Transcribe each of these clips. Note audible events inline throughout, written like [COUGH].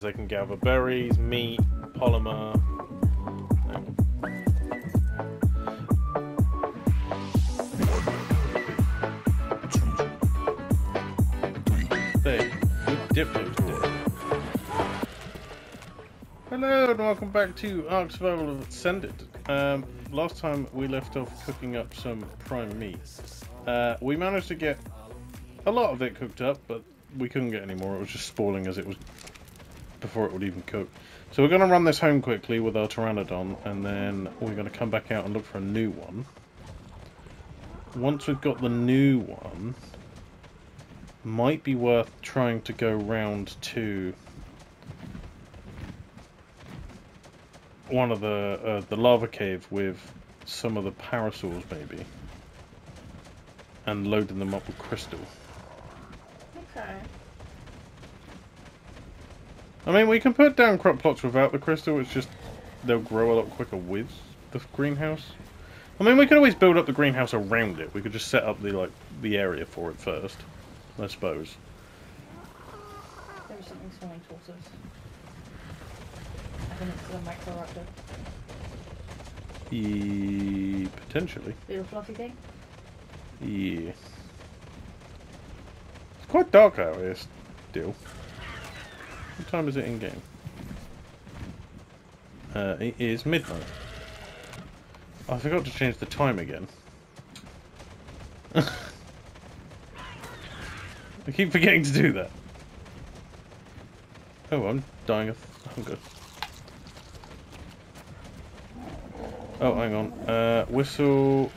They can gather berries, meat, polymer. Those. Hello and welcome back to Ark Survival Ascended. Um, last time we left off cooking up some prime meat. Uh, we managed to get a lot of it cooked up, but we couldn't get any more. It was just spoiling as it was before it would even cook. So we're going to run this home quickly with our Pteranodon, and then we're going to come back out and look for a new one. Once we've got the new one, might be worth trying to go round to one of the uh, the lava cave with some of the parasaurs maybe, and loading them up with crystal. Okay. I mean, we can put down crop plots without the crystal. It's just they'll grow a lot quicker with the greenhouse. I mean, we could always build up the greenhouse around it. We could just set up the like the area for it first, I suppose. There was something swimming towards us. I think it's the Microraptor. E potentially. Little fluffy thing. Yeah. It's quite dark out here still. What time is it in game? Uh, it is midnight. I forgot to change the time again. [LAUGHS] I keep forgetting to do that. Oh, I'm dying of hunger. Oh, hang on. Uh, whistle.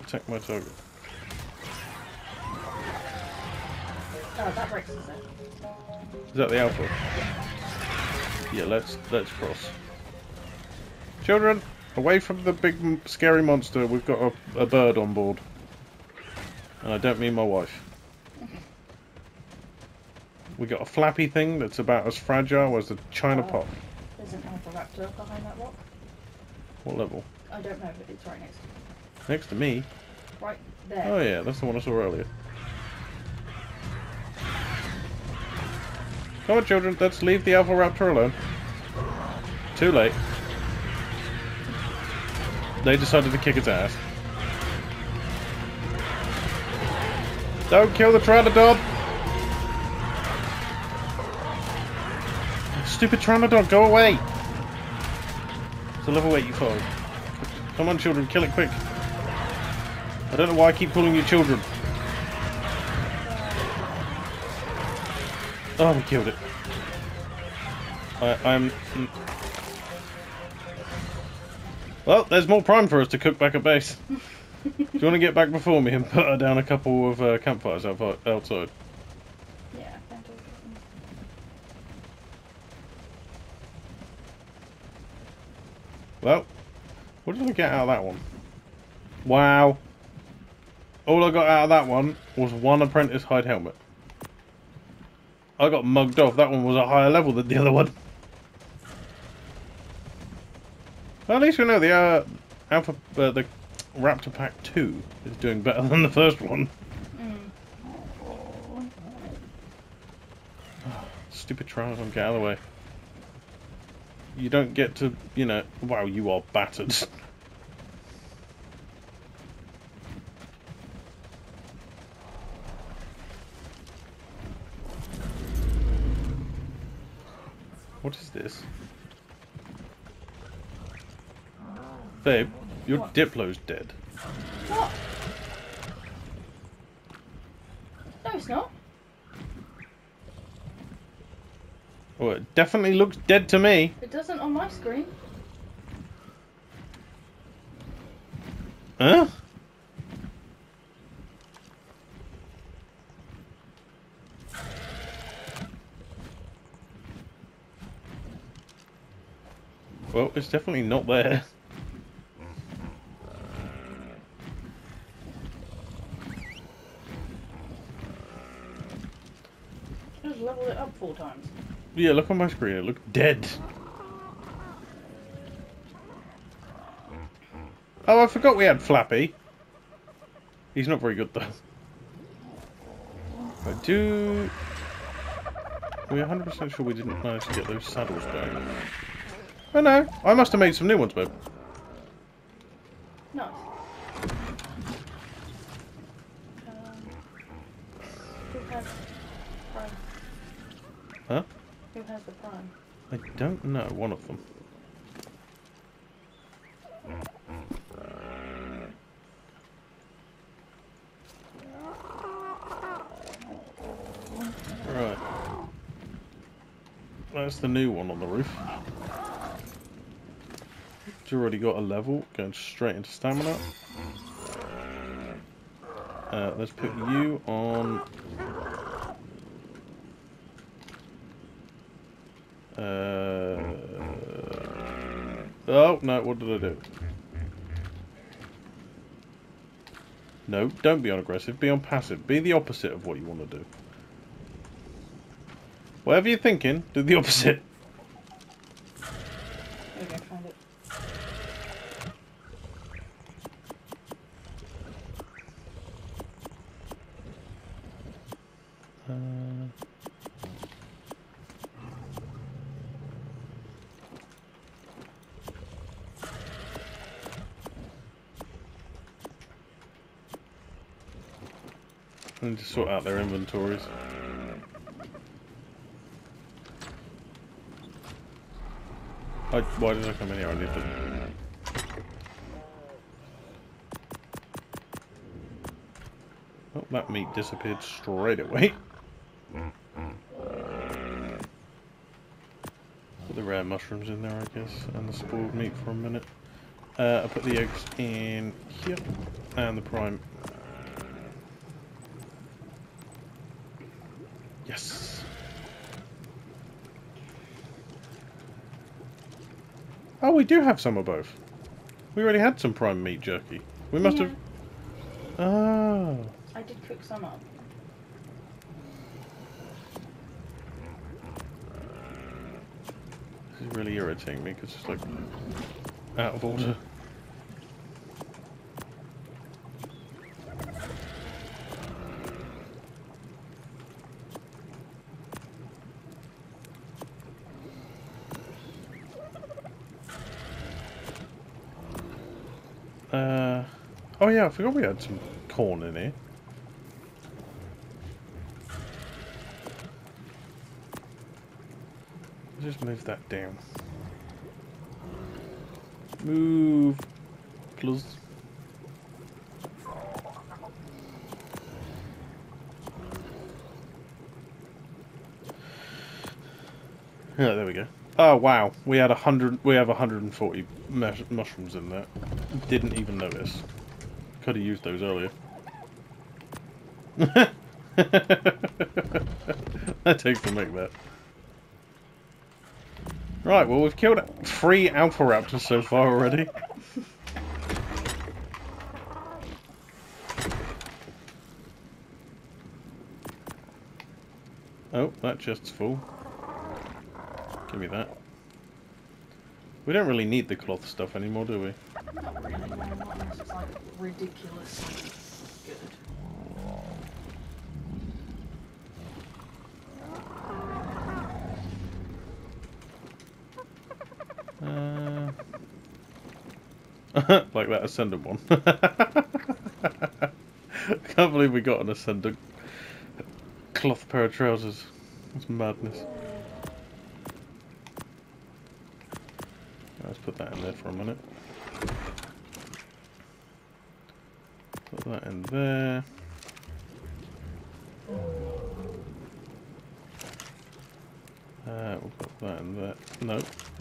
Attack my target. Oh, that breaks us then. Is that the alpha? Yeah, let's let's cross. Children, away from the big scary monster. We've got a, a bird on board, and I don't mean my wife. We got a flappy thing that's about as fragile as a china Oh. pot. There's an alpha raptor behind that rock. What level? I don't know, but it's right next to me. Next to me. Right there. Oh yeah, that's the one I saw earlier. Come on, children, let's leave the Alpha Raptor alone. Too late. They decided to kick its ass. Don't kill the Pteranodon! Stupid Pteranodon, go away! It's a level 85. Come on, children, kill it quick. I don't know why I keep calling you children. Oh, we killed it. I, I'm... mm. Well, there's more prime for us to cook back at base. [LAUGHS] Do you want to get back before me and put her down a couple of uh, campfires outside? Yeah. Well, what did I get out of that one? Wow. All I got out of that one was one apprentice hide helmet. I got mugged off. That one was a higher level than the other one. Well, at least we know the uh, Alpha, uh, the Raptor Pack 2 is doing better than the first one. Mm. [SIGHS] Stupid trials on get out of the way. You don't get to, you know, wow, you are battered. [LAUGHS] What is this? Babe, your What? Diplo's dead. What? No, it's not. Oh, it definitely looks dead to me. It doesn't on my screen. Huh? Well, it's definitely not there. I just leveled it up four times. Yeah, look on my screen. It looked dead. Oh, I forgot we had Flappy. He's not very good though. I do We're 100% sure we didn't manage to get those saddles back. Oh no, I must have made some new ones, babe. Nice. Um, who has prime? Huh? Who has the prime? I don't know, one of them. Right. That's the new one on the roof. Already got a level, going straight into stamina. Uh, let's put you on... Uh, oh, no, what did I do? No, don't be on aggressive, be on passive. Be the opposite of what you want to do. Whatever you're thinking, do the [LAUGHS] opposite. There we go, found it. Uh, I need to sort out their inventories. I, why did I come in here? I need to... Oh, that meat disappeared straight away. Put the rare mushrooms in there, I guess, and the spoiled meat for a minute. Uh, I put the eggs in here, and the prime. Oh, we do have some of both. We already had some prime meat jerky. We must Yeah. have. Oh. I did cook some up. This is really irritating me because it's like out of order. Uh, oh yeah, I forgot we had some corn in here. Just move that down. Move. Plus. Yeah, there we go. Oh wow, we had a hundred. We have 140 mushrooms in there. Didn't even notice. Could have used those earlier. [LAUGHS] that takes to make that. Right, well we've killed three alpha raptors so far already. Oh, that chest's full. Give me that. We don't really need the cloth stuff anymore, do we? Not really, it's like ridiculously good. Uh... [LAUGHS] like that ascendant one. [LAUGHS] I can't believe we got an ascendant cloth pair of trousers. That's madness. Let's put that in there for a minute.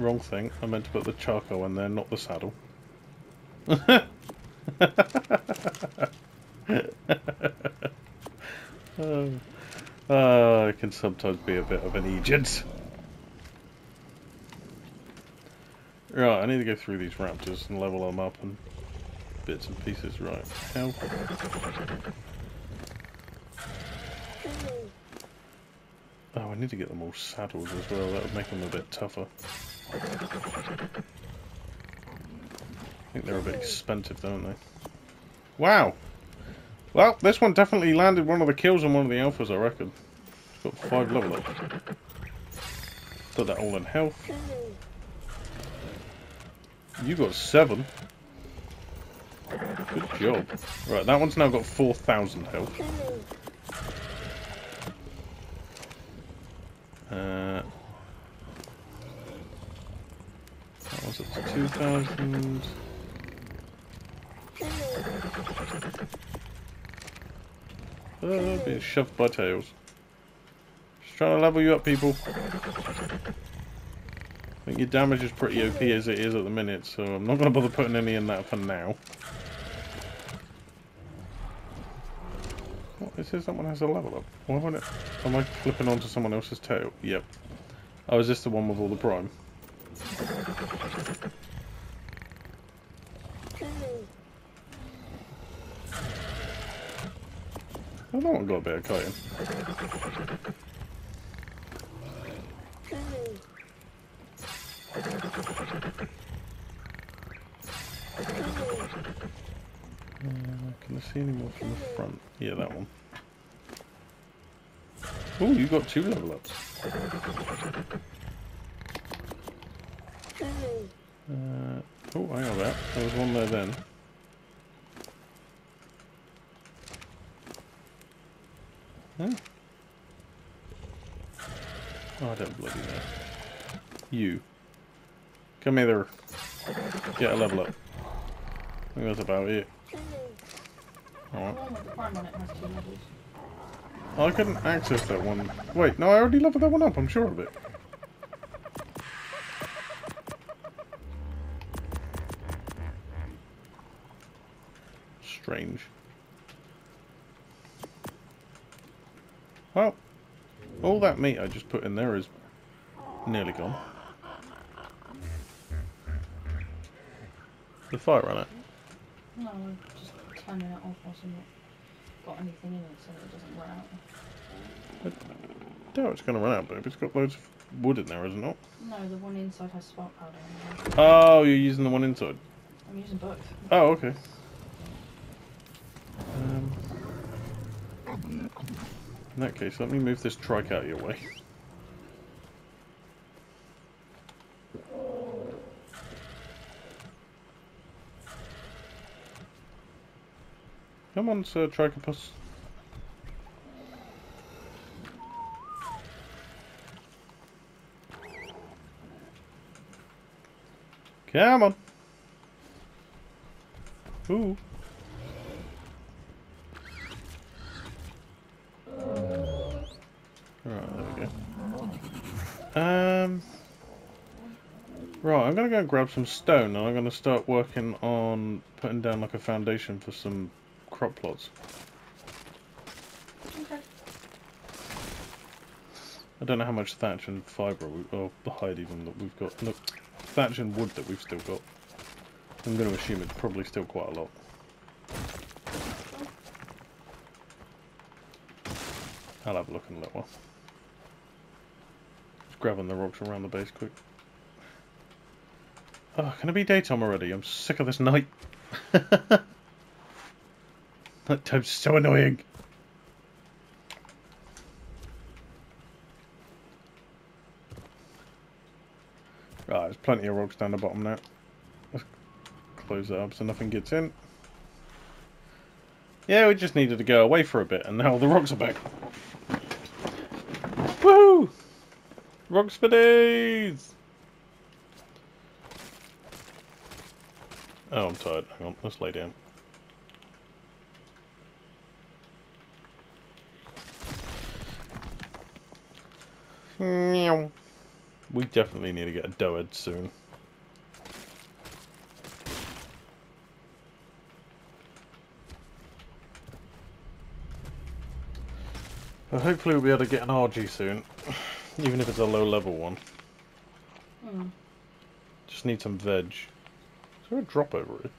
Wrong thing. I meant to put the charcoal in there, not the saddle. oh. Oh, I can sometimes be a bit of an agent. Right, I need to go through these raptors and level them up and bits and pieces. Right, health. Oh, I need to get them all saddles as well. That would make them a bit tougher. I think they're a bit expensive, don't they? Wow! Well, this one definitely landed one of the kills on one of the alphas, I reckon. It's got five level ups. Put that all in health. You got seven. Good job. Right, that one's now got 4,000 health. Uh, that one's up to 2,000. Oh, uh, being shoved by tails. Just trying to level you up, people. I think your damage is pretty OP as it is at the minute, so I'm not going to bother putting any in that for now. What, it says someone has a level up. Why would it... Am I flipping onto someone else's tail? Yep. Oh, is this the one with all the prime? Oh, that one got a bit. Uh, can I see any more from the front? Yeah, that one. Oh, you got two level ups. Uh, oh, hang on that. There was one there then. Huh? Oh, I don't bloody know. You. Come hither. Get a level up. I think that's about it. Alright. I couldn't access that one. Wait, no, I already leveled that one up, I'm sure of it. Strange. Well, all that meat I just put in there is nearly gone. The fire on it. No, I'm just turning it off whilst I'm not got anything in it so that it doesn't run out. No, it's going to run out, babe. It's got loads of wood in there, isn't it? No, the one inside has spark powder in it. Oh, you're using the one inside. I'm using both. Oh, okay. Um, in that case, let me move this trike out of your way. [LAUGHS] Come on, Sir Trichopus. Come on. Ooh. Right, there we go. Um. Right, I'm gonna go and grab some stone, and I'm gonna start working on putting down like a foundation for some crop plots. Okay. I don't know how much thatch and fibre, or hide even that we've got. Look, thatch and wood that we've still got. I'm going to assume it's probably still quite a lot. I'll have a look in a little while. Grabbing the rocks around the base quick. Oh, can it be daytime already? I'm sick of this night. [LAUGHS] that time's so annoying. Right, there's plenty of rocks down the bottom now. Let's close that up so nothing gets in. Yeah, we just needed to go away for a bit, and now the rocks are back. Woohoo! Rocks for days! Oh, I'm tired. Hang on, let's lay down. Meow. We definitely need to get a doed soon. Hopefully we'll be able to get an Argy soon. [LAUGHS] Even if it's a low level one. Hmm. Just need some veg. Is there a drop over it?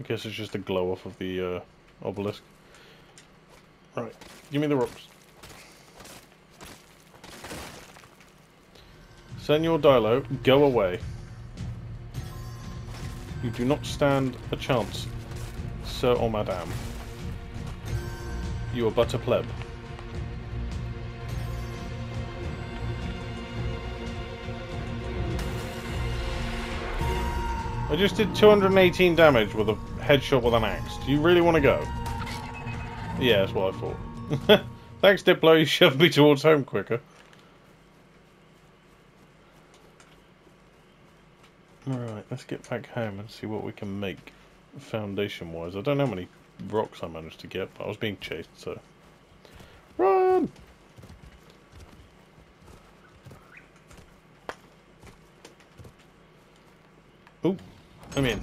I guess it's just a glow off of the uh, obelisk. Right, give me the ropes. Senor Dilo, go away. You do not stand a chance, sir or madame. You are but a pleb. I just did 218 damage with a headshot with an axe. Do you really want to go? Yeah, that's what I thought. [LAUGHS] Thanks, Diplo. You shoved me towards home quicker. Alright, let's get back home and see what we can make foundation-wise. I don't know how many rocks I managed to get, but I was being chased, so... Run! Oh, I'm in.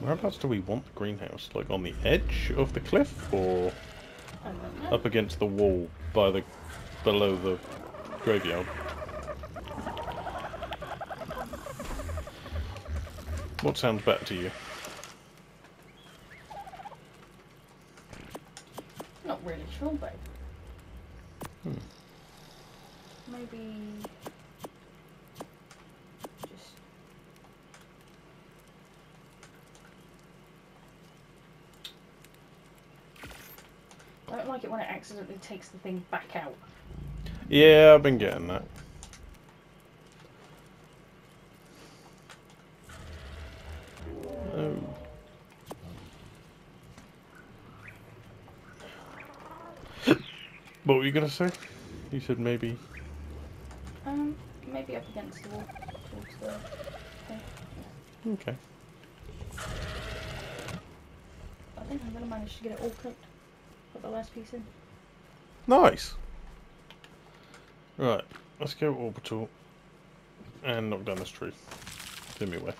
Whereabouts do we want the greenhouse? Like on the edge of the cliff, or I don't know. up against the wall by the below the graveyard? What sounds better to you? Not really sure, babe. Hmm. Maybe. Just. I don't like it when it accidentally takes the thing back out. Yeah, I've been getting that. Oh. what were you gonna say? You said maybe. Um, maybe up against the wall the. Okay. I think I'm gonna manage to get it all cooked. Put the last piece in. Nice. Right, let's go orbital and knock down this tree. Do me away.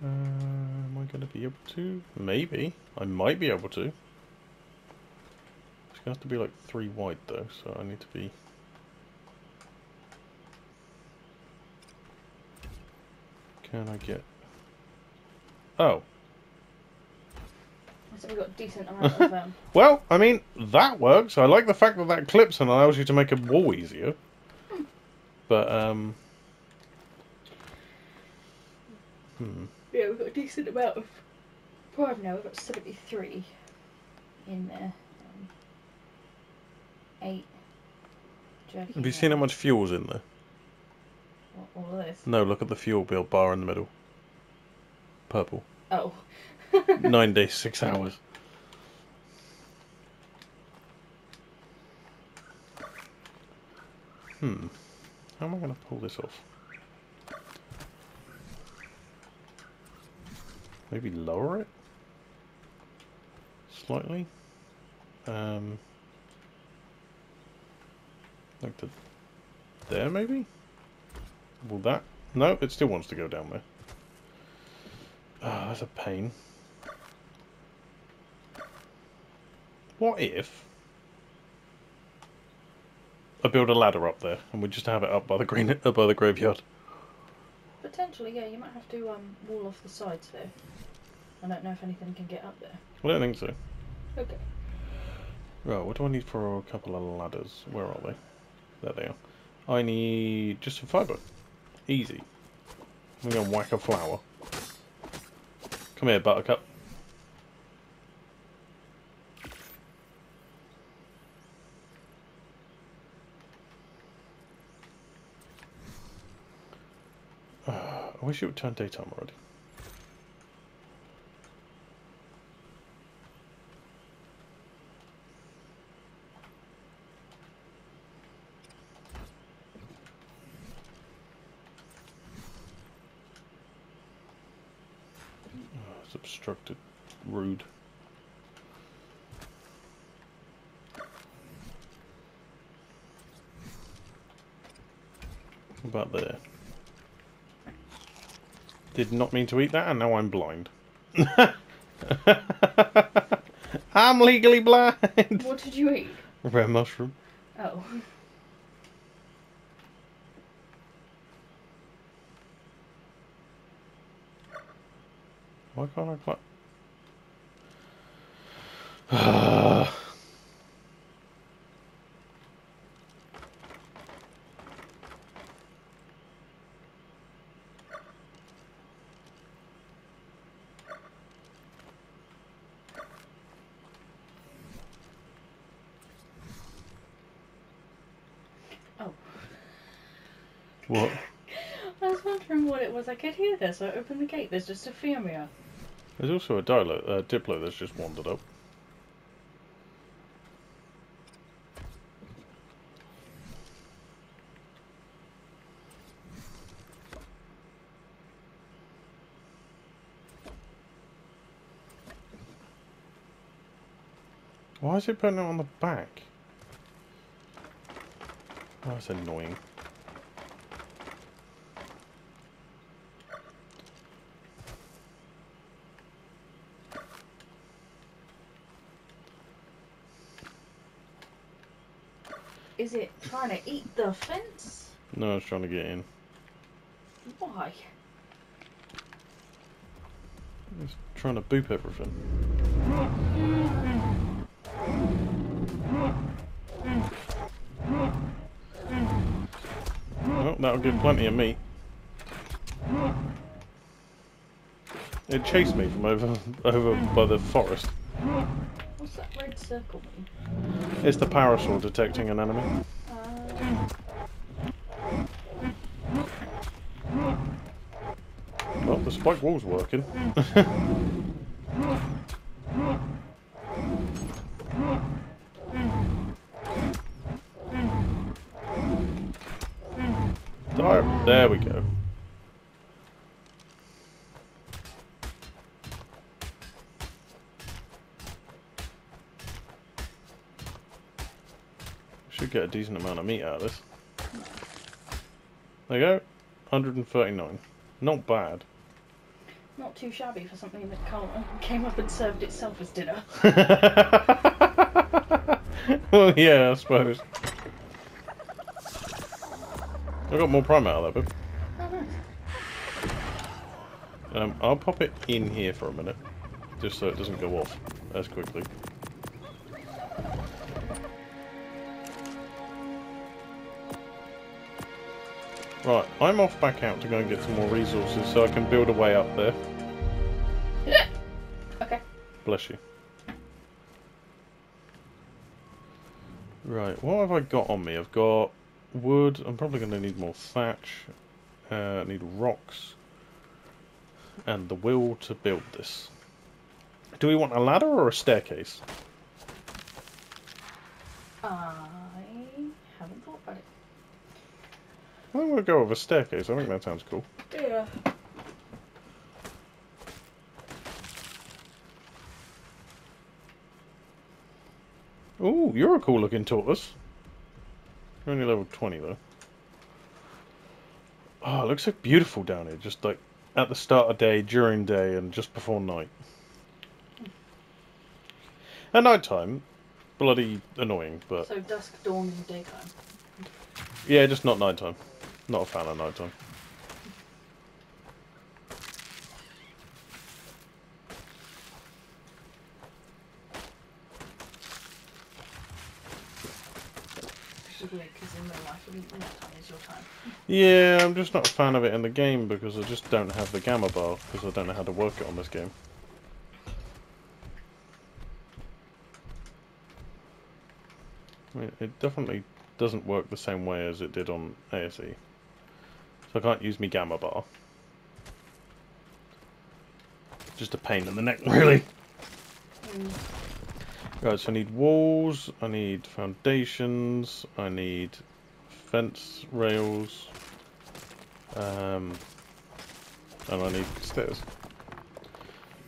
Uh, am I going to be able to? Maybe. I might be able to. Going to have to be like three wide though, so I need to be... Can I get... Oh, So we've got a decent amount of um. [LAUGHS] Well, I mean, that works. I like the fact that that clips and allows you to make a wall easier. But, um... Hmm. Yeah, we've got a decent amount of prime now. We've got 73 in there. Eight. Jerky Have you seen how much fuel's in there? What, all of this? No, look at the fuel bill bar in the middle. Purple. Oh. [LAUGHS] Nine days, six hours. Hmm. How am I going to pull this off? Maybe lower it? Slightly? Um, like to there, maybe? Will that? No, it still wants to go down there. Ah, that's a pain. What if I build a ladder up there and we just have it up by the green [LAUGHS] up by the graveyard? Potentially, yeah. You might have to um wall off the sides there. I don't know if anything can get up there. I don't think so. Okay. Right, what do I need for a couple of ladders? Where are they? There they are. I need just some fibre. Easy. I'm gonna whack a flower. Come here, Buttercup. [SIGHS] I wish it would turn daytime already. It's obstructed. Rude. About there. Did not mean to eat that, and now I'm blind. [LAUGHS] I'm legally blind. What did you eat? Rare mushroom. Oh. Why can't I climb? [SIGHS] Oh. What? [LAUGHS] I was wondering what it was. I could hear this. I opened the gate. There's just a female. There's also a uh, Diplo that's just wandered up. Why is it putting it on the back? Oh, that's annoying. Is it trying to eat the fence? No, I was trying to get in. Why? It's trying to boop everything. Well, that'll give plenty of meat. It chased me from over [LAUGHS] over by the forest. What's that red circle mean? It's the parasaur detecting an enemy. Uh, Well, the spike wall's working. [LAUGHS] Should get a decent amount of meat out of this. There you go. 139. Not bad. not too shabby for something that came up and served itself as dinner. [LAUGHS] well, yeah, I suppose. I got more prime out of that, um, I'll pop it in here for a minute, just so it doesn't go off as quickly. Right, I'm off back out to go and get some more resources so I can build a way up there. [LAUGHS] Okay. Bless you. Right, what have I got on me? I've got wood. I'm probably going to need more thatch. Uh, I need rocks. And the will to build this. Do we want a ladder or a staircase? I haven't thought about it. I think we'll go with a staircase. I think that sounds cool. Yeah. Ooh, you're a cool looking tortoise. You're only level 20 though. Oh, it looks so beautiful down here. Just like at the start of day, during day, and just before night. At night time, bloody annoying, but So dusk, dawn, and daytime. yeah, just not night time. Not a fan of night time. Because in real life, nighttime is your time. Yeah, I'm just not a fan of it in the game because I just don't have the gamma bar because I don't know how to work it on this game. I mean, it definitely doesn't work the same way as it did on ASE. So I can't use me gamma bar. Just a pain in the neck, [LAUGHS] really. Mm. Right, so I need walls, I need foundations, I need fence rails, um, and I need stairs.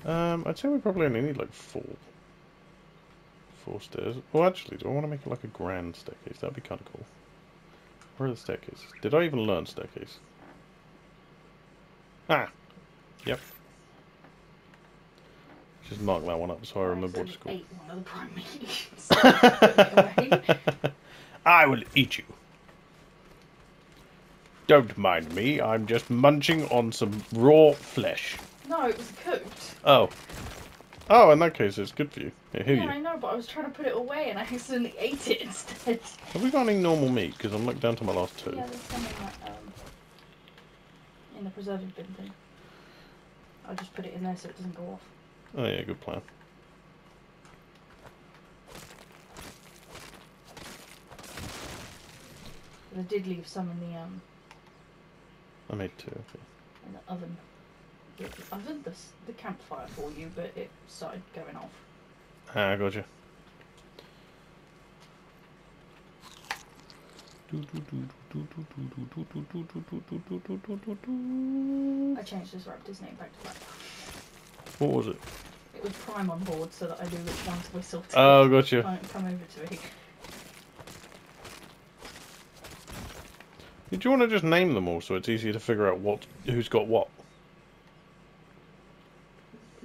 Um, I'd say we probably only need like four. Four stairs. Well, actually, do I want to make it like a grand staircase? That'd be kind of cool. Where are the staircases? Did I even learn staircase? Ah! Yep. Just mark that one up so I remember what it's called. Of the prime meats. Put [LAUGHS] it away. I will eat you. Don't mind me, I'm just munching on some raw flesh. No, it was cooked. Oh. Oh, in that case, it's good for you. Here, here Yeah, you. I know, but I was trying to put it away and I accidentally [LAUGHS] ate it instead. Have we got any normal meat? Because I'm looking down to my last two. Yeah, there's some in in the preserving bin thing. I'll just put it in there so it doesn't go off. Oh yeah, good plan. But I did leave some in the, um, I made two. Okay. And the oven. The oven, the, the campfire for you, but it started going off. Ah, I gotcha. I changed this raptor's name back to Black. What was it? It was Prime on board so that I knew which one's whistle to Oh, gotcha. come, come over to me. Did you want to just name them all so it's easier to figure out what who's got what?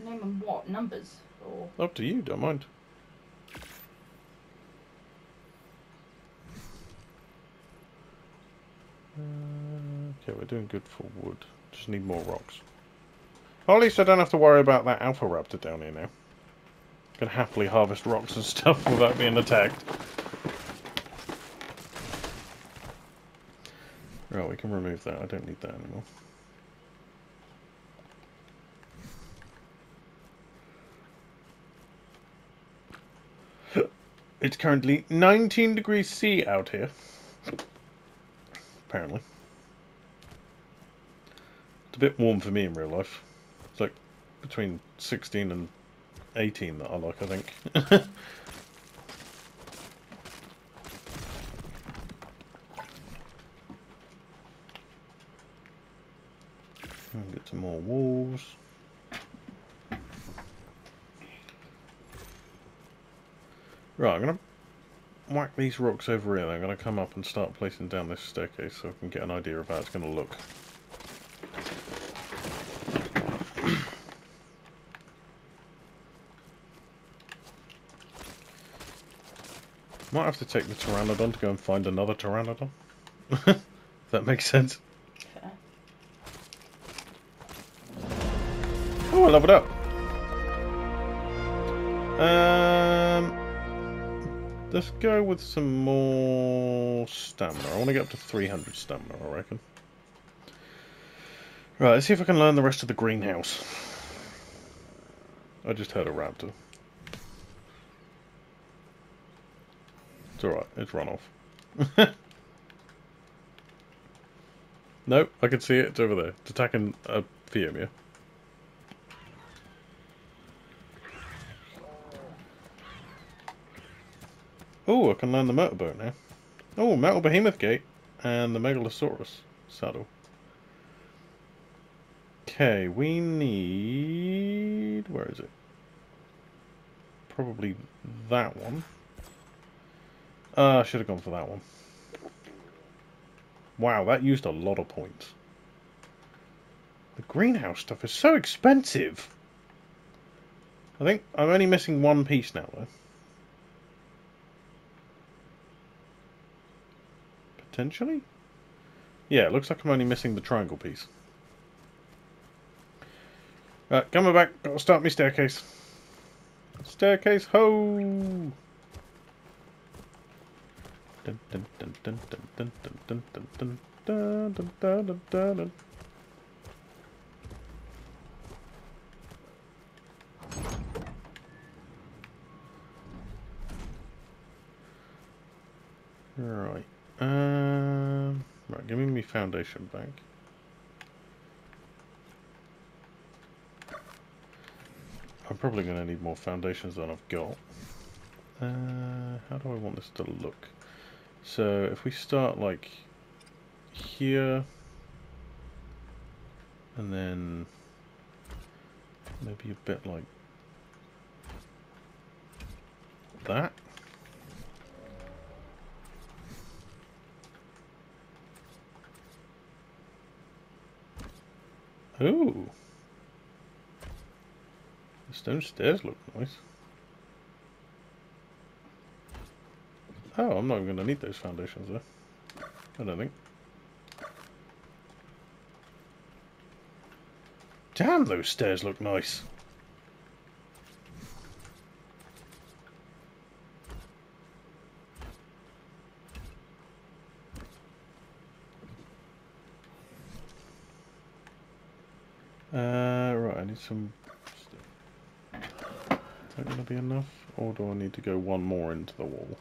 Name them what? Numbers? Or Up to you, don't mind. Uh, okay, we're doing good for wood. Just need more rocks. Well, at least I don't have to worry about that alpha raptor down here now. Can happily harvest rocks and [LAUGHS] stuff without being attacked. Right, we can remove that. I don't need that anymore. It's currently 19 degrees C out here. Apparently. Bit warm for me in real life. It's like between 16 and 18 that I like, I think. [LAUGHS] Get some more walls. Right, I'm gonna whack these rocks over here. I'm gonna come up and start placing down this staircase so I can get an idea of how it's gonna look. Might have to take the Pteranodon to go and find another Pteranodon. [LAUGHS] if that makes sense. fair. Oh, I leveled up. Um, let's go with some more stamina. I want to get up to 300 stamina, I reckon. Right, let's see if I can learn the rest of the greenhouse. I just heard a raptor. It's alright, it's run off. [LAUGHS] nope, I can see it, it's over there. It's attacking a Theomia. Oh, I can land the motorboat now. Oh, Metal Behemoth Gate and the Megalosaurus saddle. Okay, we need... Where is it? Probably that one. Uh, I should have gone for that one. Wow, that used a lot of points. The greenhouse stuff is so expensive. I think I'm only missing one piece now, though. Potentially? Yeah, it looks like I'm only missing the triangle piece. Coming back. Gotta start my staircase. Staircase ho! Right. Um, right, give me my foundation back. I'm probably going to need more foundations than I've got. Uh, how do I want this to look? So if we start like here, and then maybe a bit like that. Ooh. The stone stairs look nice. Oh, I'm not even to need those foundations though. I don't think. Damn, those stairs look nice. Uh, right, I need some... Is that going to be enough? Or do I need to go one more into the wall?